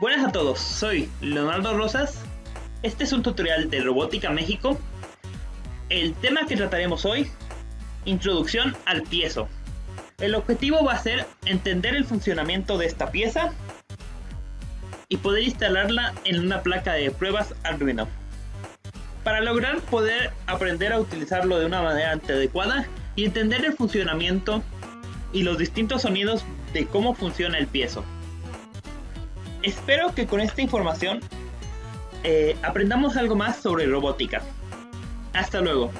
Buenas a todos, soy Leonardo Rosas. Este es un tutorial de Robótica México. El tema que trataremos hoy, introducción al piezo. El objetivo va a ser entender el funcionamiento de esta pieza y poder instalarla en una placa de pruebas Arduino. Para lograr poder aprender a utilizarlo de una manera adecuada y entender el funcionamiento y los distintos sonidos de cómo funciona el piezo. Espero que con esta información eh, aprendamos algo más sobre robótica. Hasta luego.